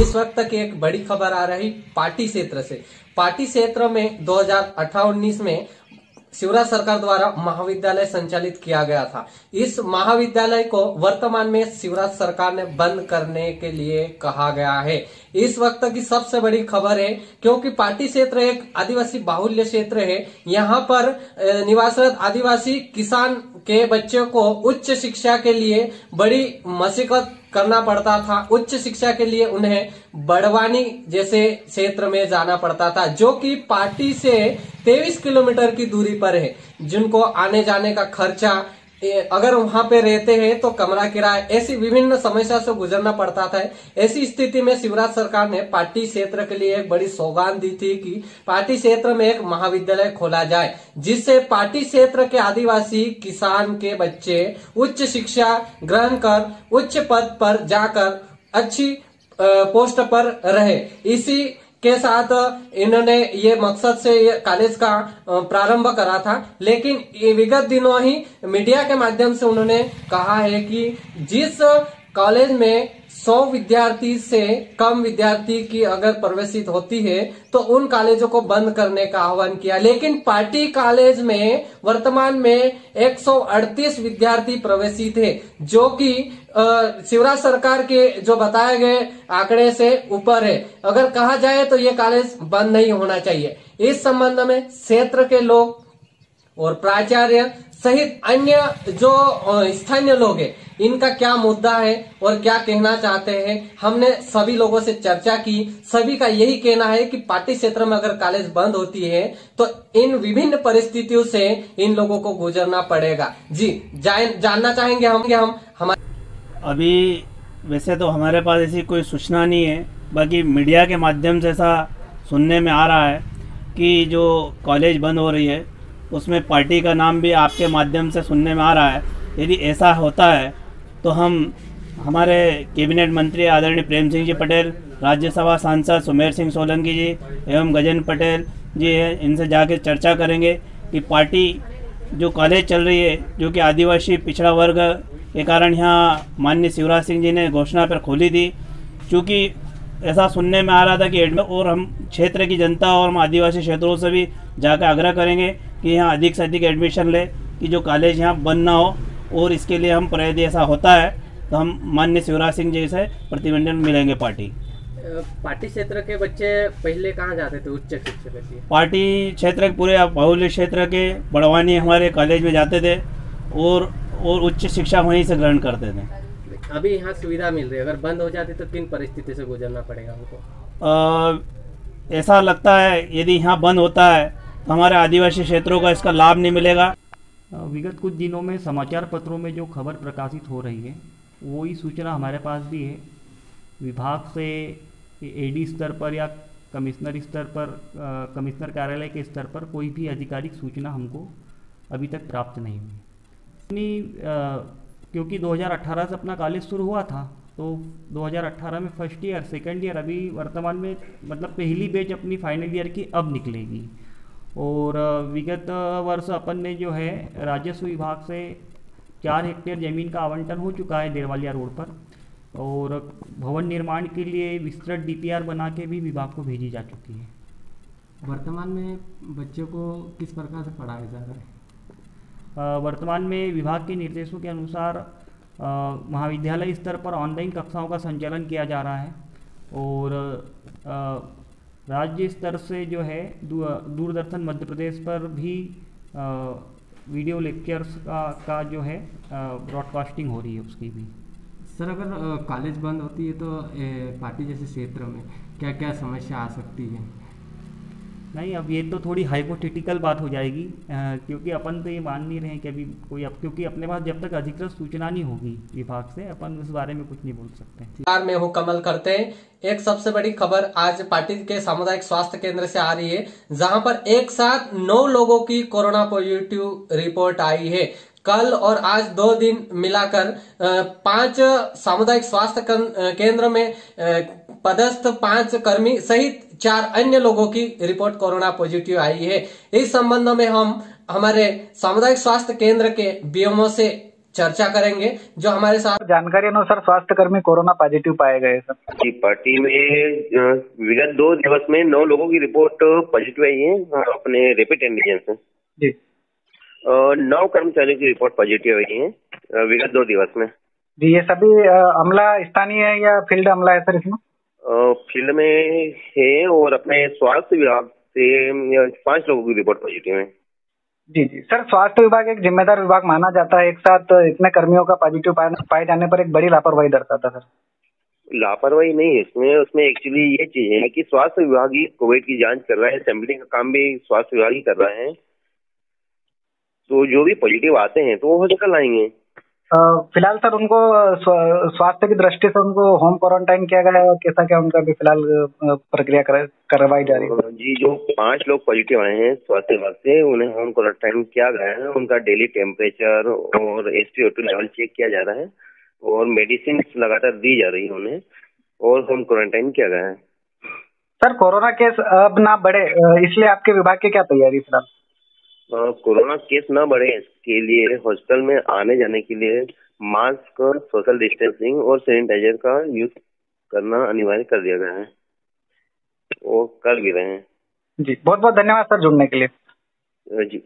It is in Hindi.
इस वक्त तक एक बड़ी खबर आ रही पार्टी क्षेत्र से। पार्टी क्षेत्र में 2018-19 में शिवराज सरकार द्वारा महाविद्यालय संचालित किया गया था। इस महाविद्यालय को वर्तमान में शिवराज सरकार ने बंद करने के लिए कहा गया है। इस वक्त की सबसे बड़ी खबर है, क्योंकि पार्टी क्षेत्र एक आदिवासी बाहुल्य क्षेत्र है। यहाँ पर निवासरत आदिवासी किसान के बच्चों को उच्च शिक्षा के लिए बड़ी मशक्कत करना पड़ता था। उच्च शिक्षा के लिए उन्हें बड़वानी जैसे क्षेत्र में जाना पड़ता था, जो कि पार्टी से 23 किलोमीटर की दूरी पर है, जिनको आने जाने का खर्चा अगर वहाँ पे रहते हैं तो कमरा किराया, ऐसी विभिन्न समस्या से गुजरना पड़ता था। ऐसी स्थिति में शिवराज सरकार ने पार्टी क्षेत्र के लिए एक बड़ी सौगात दी थी कि पार्टी क्षेत्र में एक महाविद्यालय खोला जाए, जिससे पार्टी क्षेत्र के आदिवासी, किसान के बच्चे उच्च शिक्षा ग्रहण कर, उच्च पद पर जाकर अच्छी पोस्ट पर रहे। इसी के साथ इन्होंने ये मकसद से ये कॉलेज का प्रारंभ करा था। लेकिन विगत दिनों ही मीडिया के माध्यम से उन्होंने कहा है कि जिस कॉलेज में 100 विद्यार्थी से कम विद्यार्थी की अगर प्रवेशित होती है तो उन कॉलेजों को बंद करने का आह्वान किया। लेकिन पार्टी कॉलेज में, वर्तमान में 138 विद्यार्थी प्रवेशित है, जो कि शिवराज सरकार के जो बताए गए आंकड़े से ऊपर है। अगर कहा जाए तो ये कॉलेज बंद नहीं होना चाहिए। इस संबंध में क्षेत्र के लोग और प्राचार्य सहित अन्य जो स्थानीय लोग हैं इनका क्या मुद्दा है और क्या कहना चाहते हैं? हमने सभी लोगों से चर्चा की। सभी का यही कहना है कि पार्टी क्षेत्र में अगर कॉलेज बंद होती है तो इन विभिन्न परिस्थितियों से इन लोगों को गुजरना पड़ेगा। जी जान, जानना चाहेंगे हम हम हमारे अभी वैसे तो हमारे पास ऐसी कोई सूचना नहीं है बाकी मीडिया के माध्यम से ऐसा सुनने में आ रहा है कि जो कॉलेज बंद हो रही है उसमें पार्टी का नाम भी आपके माध्यम से सुनने में आ रहा है। यदि ऐसा होता है तो हम, हमारे कैबिनेट मंत्री आदरणीय प्रेम सिंह जी पटेल, राज्यसभा सांसद सुमेर सिंह सोलंकी जी एवं गजेंद्र पटेल जी हैं, इनसे जाके चर्चा करेंगे कि पार्टी जो कॉलेज चल रही है, जो कि आदिवासी पिछड़ा वर्ग के कारण यहाँ माननीय शिवराज सिंह जी ने घोषणा पर खोली थी क्योंकि ऐसा सुनने में आ रहा था कि एडम, और हम क्षेत्र की जनता और हम आदिवासी क्षेत्रों से भी जाकर आग्रह करेंगे कि यहाँ अधिक से अधिक एडमिशन ले कि जो कॉलेज यहाँ बंद ना हो और इसके लिए हम यदि ऐसा होता है तो हम मान्य शिवराज सिंह जी से प्रतिबंधन मिलेंगे पार्टी। पार्टी क्षेत्र के बच्चे पहले कहाँ जाते थे उच्च शिक्षा के लिए? पार्टी क्षेत्र के पूरे बाहुल्य क्षेत्र के बड़वानी हमारे कॉलेज में जाते थे और और उच्च शिक्षा वहीं से ग्रहण करते थे। अभी यहाँ सुविधा मिल रही है अगर बंद हो जाती तो किन परिस्थिति से गुजरना पड़ेगा अ, ऐसा लगता है यदि यहाँ बंद होता है तो हमारे आदिवासी क्षेत्रों का इसका लाभ नहीं मिलेगा। विगत कुछ दिनों में समाचार पत्रों में जो खबर प्रकाशित हो रही है, वही सूचना हमारे पास भी है। विभाग से एडी स्तर पर या कमिश्नर स्तर पर कमिश्नर कार्यालय के स्तर पर कोई भी आधिकारिक सूचना हमको अभी तक प्राप्त नहीं हुई। अपनी क्योंकि 2018 से अपना कॉलेज शुरू हुआ था तो 2018 में फ़र्स्ट ईयर, सेकेंड ईयर अभी वर्तमान में मतलब पहली बैच अपनी फाइनल ईयर की अब निकलेगी। और विगत वर्ष अपन ने जो है राजस्व विभाग से चार हेक्टेयर ज़मीन का आवंटन हो चुका है देरवालिया रोड पर और भवन निर्माण के लिए विस्तृत डीपीआर बना के भी विभाग को भेजी जा चुकी है। वर्तमान में बच्चों को किस प्रकार से पढ़ाया जा रहा है? वर्तमान में विभाग के निर्देशों के अनुसार महाविद्यालय स्तर पर ऑनलाइन कक्षाओं का संचालन किया जा रहा है और राज्य स्तर से जो है दूरदर्शन मध्य प्रदेश पर भी आ, वीडियो लेक्चर्स का का जो है ब्रॉडकास्टिंग हो रही है उसकी भी। सर अगर कॉलेज बंद होती है तो पार्टी जैसे क्षेत्र में क्या क्या समस्या आ सकती है? नहीं अब ये तो थोड़ी हाइपोथेटिकल बात हो जाएगी अ, क्योंकि अपन तो ये मान नहीं रहे कि अभी कोई अब क्योंकि अपने पास जब तक अधिकृत सूचना नहीं होगी विभाग से अपन उस बारे में कुछ नहीं बोल सकते नमस्कार मैं हूँ कमल करते हैं। एक सबसे बड़ी खबर आज पार्टी के सामुदायिक स्वास्थ्य केंद्र से आ रही है जहाँ पर एक साथ नौ लोगों की कोरोना पॉजिटिव रिपोर्ट आई है। कल और आज दो दिन मिलाकर पाँच सामुदायिक स्वास्थ्य केंद्र में पदस्थ पाँच कर्मी सहित चार अन्य लोगों की रिपोर्ट कोरोना पॉजिटिव आई है। इस संबंध में हम हमारे सामुदायिक स्वास्थ्य केंद्र के बीएमओ से चर्चा करेंगे जो हमारे साथ जानकारी अनुसार स्वास्थ्य कर्मी कोरोना पॉजिटिव पाए गए सर। जी पार्टी में विगत दो दिवस में नौ लोगों की रिपोर्ट पॉजिटिव आई है अपने रेपिड एंटीजन से जी। नौ कर्मचारियों की रिपोर्ट पॉजिटिव आई है विगत दो दिवस में। जी ये सभी अमला स्थानीय है या फ़ील्ड अमला है सर इसमें? फ़ील्ड में है और अपने स्वास्थ्य विभाग से पाँच लोगों की रिपोर्ट पॉजिटिव है जी जी। सर स्वास्थ्य विभाग एक जिम्मेदार विभाग माना जाता है। एक साथ इतने कर्मियों का पॉजिटिव पाए, जाने पर एक बड़ी लापरवाही दर्शाता सर। लापरवाही नहीं है इसमें। उसमें एक्चुअली ये चीज़ है कि स्वास्थ्य विभाग ही कोविड की जाँच कर रहा है सैम्पलिंग का काम भी स्वास्थ्य विभाग ही कर रहा है। तो जो भी पॉजिटिव आते हैं तो वो हॉस्पिटल आएँगे। फ़िलहाल सर उनको स्वास्थ्य की दृष्टि से उनको होम क्वारंटाइन किया गया है और कैसा क्या उनका भी फ़िलहाल प्रक्रिया करवाई जा रही है? जी जो पाँच लोग पॉजिटिव आए हैं स्वास्थ्य विभाग से उन्हें होम क्वारंटाइन किया गया है। उनका डेली टेम्परेचर और एस लेवल चेक किया जा रहा है और मेडिसिन लगातार दी जा रही है उन्हें और होम क्वारंटाइन किया गया है। सर कोरोना केस अब ना बढ़े इसलिए आपके विभाग की क्या तैयारी फ़िलहाल? कोरोना केस न बढ़े इसके लिए हॉस्टल में आने जाने के लिए मास्क सोशल डिस्टेंसिंग और सैनिटाइजर का यूज़ करना अनिवार्य कर दिया गया है। वो कर भी रहे हैं। जी बहुत बहुत धन्यवाद सर जुड़ने के लिए। जी।